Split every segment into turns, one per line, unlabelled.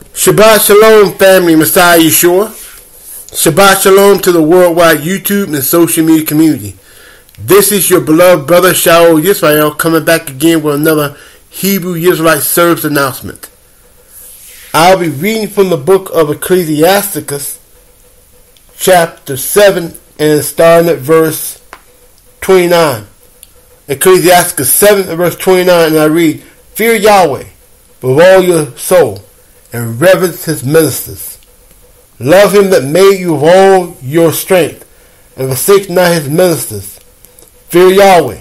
Shabbat Shalom, family, Messiah Yeshua. Shabbat Shalom to the worldwide YouTube and social media community. This is your beloved brother Shaul Yisrael coming back again with another Hebrew Israelite service announcement. I'll be reading from the book of Ecclesiasticus, chapter 7, and starting at verse 29. Ecclesiasticus 7 and verse 29, and I read, Fear Yahweh with all your soul and reverence his ministers. Love him that made you with all your strength, and forsake not his ministers. Fear Yahweh,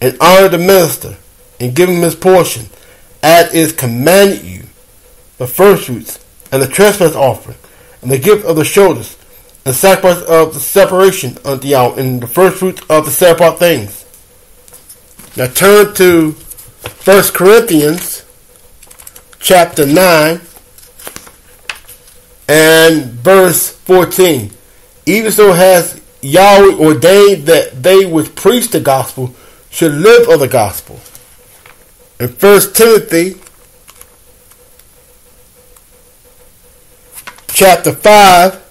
and honor the minister, and give him his portion, as is commanded you, the firstfruits, and the trespass offering, and the gift of the shoulders, and the sacrifice of the separation unto Yahweh, and the firstfruits of the separate things. Now turn to 1 Corinthians chapter 9 and verse 14. Even so has Yahweh ordained that they which preach the gospel should live of the gospel. In 1 Timothy chapter 5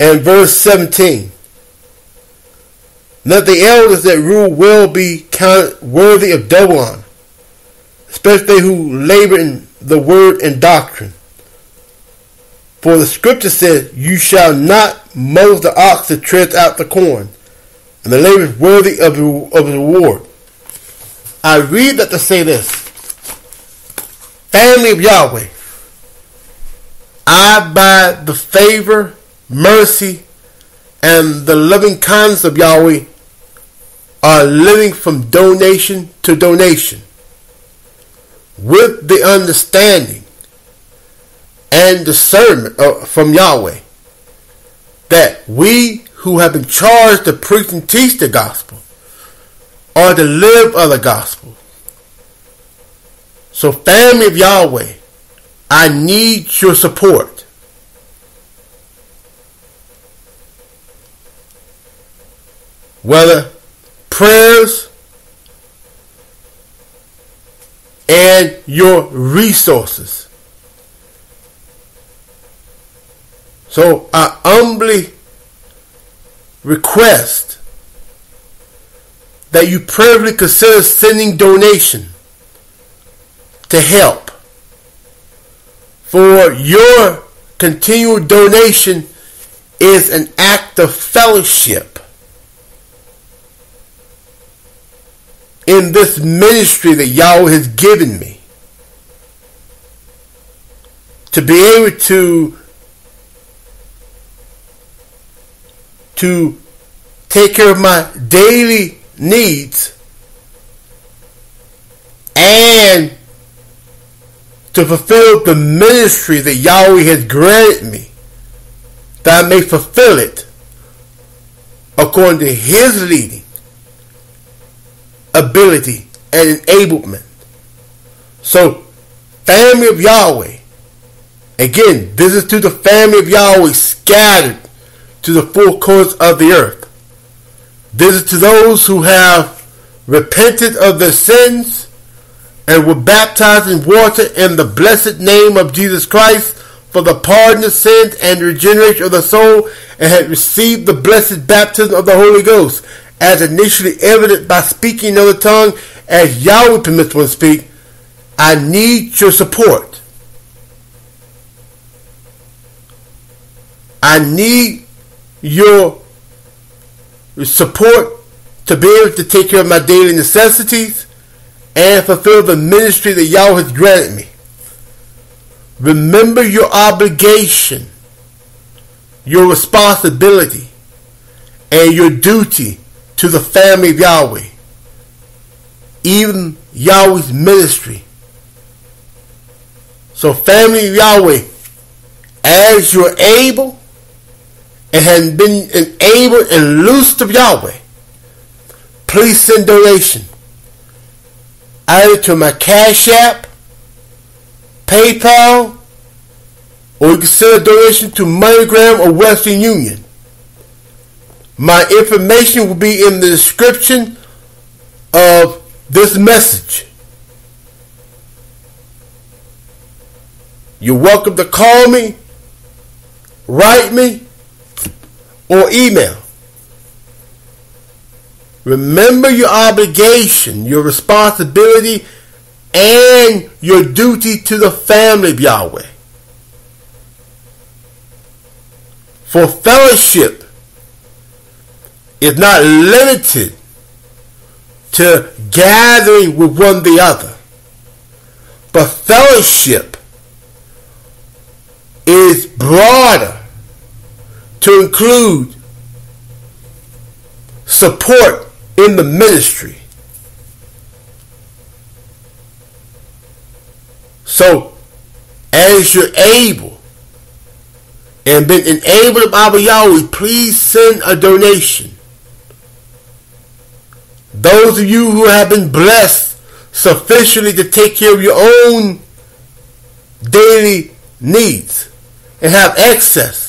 and verse 17. Let the elders that rule well be counted worthy of double honor, especially who labor in the word and doctrine. For the scripture says, You shall not mow the ox that treads out the corn, and the labor is worthy of, of reward. I read that to say this Family of Yahweh, I, by the favor, mercy, and the loving kindness of Yahweh, are living from donation to donation with the understanding and discernment uh, from Yahweh that we who have been charged to preach and teach the gospel are to live of the gospel. So, family of Yahweh, I need your support. Whether prayers and your resources. So I humbly request that you prayerfully consider sending donation to help. For your continual donation is an act of fellowship in this ministry that Yahweh has given me. To be able to to take care of my daily needs and to fulfill the ministry that Yahweh has granted me, that I may fulfill it according to His leading, ability, and enablement. So, family of Yahweh, again, this is to the family of Yahweh scattered to the four corners of the earth. This is to those who have repented of their sins and were baptized in water in the blessed name of Jesus Christ for the pardon of sins and regeneration of the soul and had received the blessed baptism of the Holy Ghost as initially evident by speaking in another tongue as Yahweh permits one to speak. I need your support. I need your support to be able to take care of my daily necessities and fulfill the ministry that Yahweh has granted me. Remember your obligation, your responsibility, and your duty to the family of Yahweh, even Yahweh's ministry. So, family of Yahweh, as you're able, and have been enabled and loosed of Yahweh, please send donation either to my Cash App, PayPal, or you can send a donation to MoneyGram or Western Union. My information will be in the description of this message. You're welcome to call me, write me, or email. Remember your obligation, your responsibility, and your duty to the family of Yahweh. For fellowship is not limited to gathering with one the other, but fellowship is broader to include support in the ministry. So, as you're able and been enabled by Yahweh, please send a donation. Those of you who have been blessed sufficiently to take care of your own daily needs and have excess,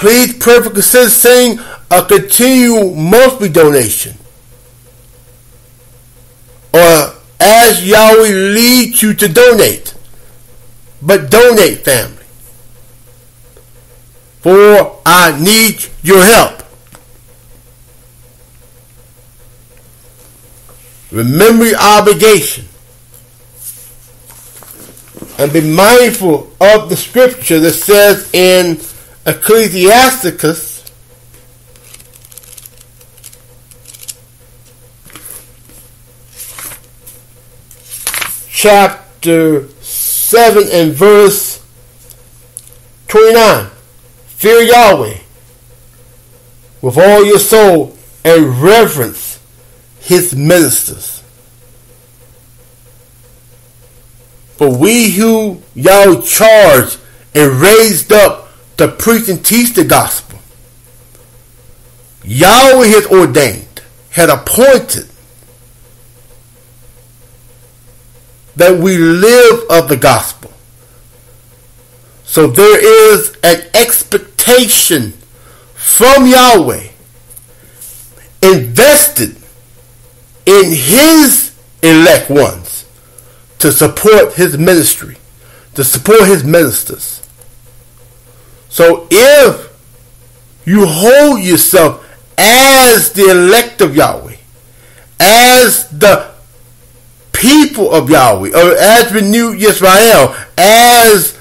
please perfectly consider sending a continual monthly donation. Or as Yahweh leads you to donate. But donate, family. For I need your help. Remember your obligation. And be mindful of the scripture that says in Ecclesiasticus chapter 7 and verse 29. Fear Yahweh with all your soul and reverence his ministers. For we who Yahweh charged and raised up to preach and teach the gospel, Yahweh has ordained, had appointed that we live of the gospel. So there is an expectation from Yahweh invested in his elect ones to support his ministry, to support his ministers. So if you hold yourself as the elect of Yahweh, as the people of Yahweh, or as renewed Israel, as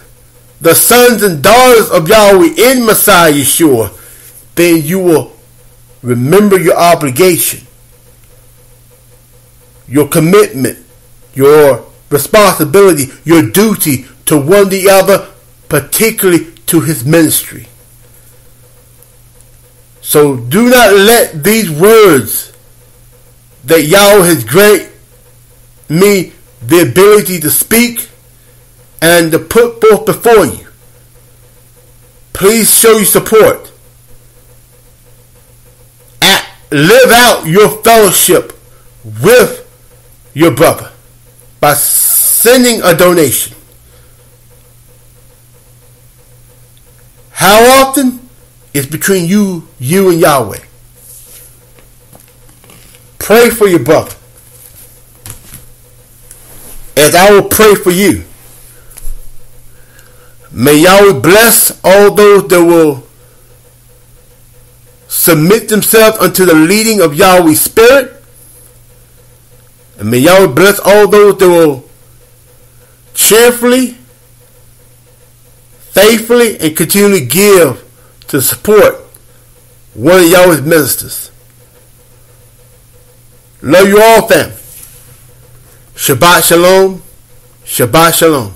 the sons and daughters of Yahweh in Messiah Yeshua, then you will remember your obligation, your commitment, your responsibility, your duty to one the other, particularly to his ministry. So do not let these words that Yahweh has granted me the ability to speak and to put forth before you. Please show your support. At, live out your fellowship with your brother by sending a donation. How often? It's between you, you and Yahweh. Pray for your brother as I will pray for you. May Yahweh bless all those that will submit themselves unto the leading of Yahweh's Spirit. And may Yahweh bless all those that will cheerfully, faithfully, and continually give to support one of Yahweh's ministers. Love you all, family. Shabbat Shalom. Shabbat Shalom.